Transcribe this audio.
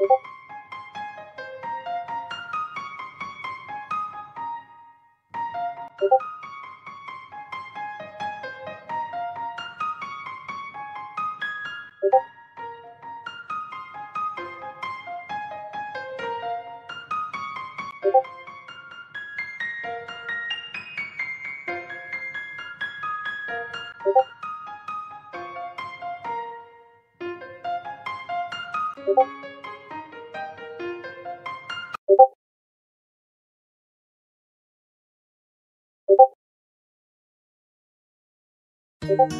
you 고맙